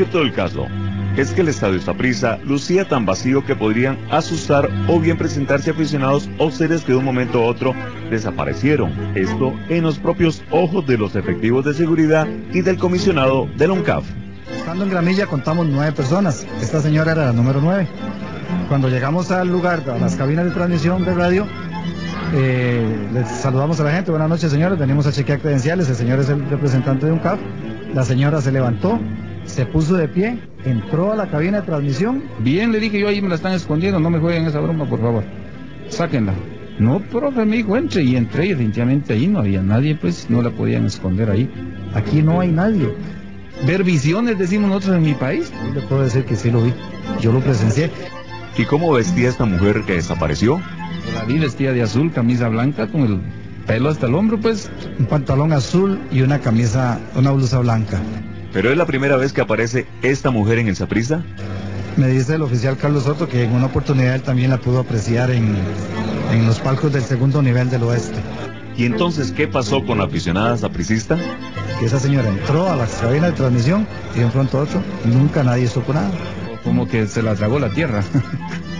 cierto del caso es que el estadio Saprissa lucía tan vacío que podrían asustar o bien presentarse aficionados o seres que de un momento a otro desaparecieron. Esto en los propios ojos de los efectivos de seguridad y del comisionado del UNCAF. Estando en Gramilla contamos nueve personas. Esta señora era la número nueve. Cuando llegamos al lugar, a las cabinas de transmisión de radio, eh, les saludamos a la gente. Buenas noches, señores. Venimos a chequear credenciales. El señor es el representante de UNCAF. La señora se levantó, se puso de pie, entró a la cabina de transmisión. Bien, le dije yo, ahí me la están escondiendo, no me jueguen esa broma, por favor. Sáquenla. No, profe, me dijo, entre y entré y definitivamente ahí no había nadie, pues no la podían esconder ahí. Aquí no hay nadie. Ver visiones, decimos nosotros en mi país. Yo le puedo decir que sí lo vi. Yo lo presencié. ¿Y cómo vestía esta mujer que desapareció? La vi vestida de azul, camisa blanca, con el pelo hasta el hombro, pues. Un pantalón azul y una camisa, una blusa blanca. ¿Pero es la primera vez que aparece esta mujer en el Saprissa? Me dice el oficial Carlos Soto que en una oportunidad él también la pudo apreciar en, en los palcos del segundo nivel del oeste. ¿Y entonces qué pasó con la aficionada sapricista? Que esa señora entró a la cabina de transmisión y de un pronto a otro nunca nadie supo nada. Como que se la tragó la tierra.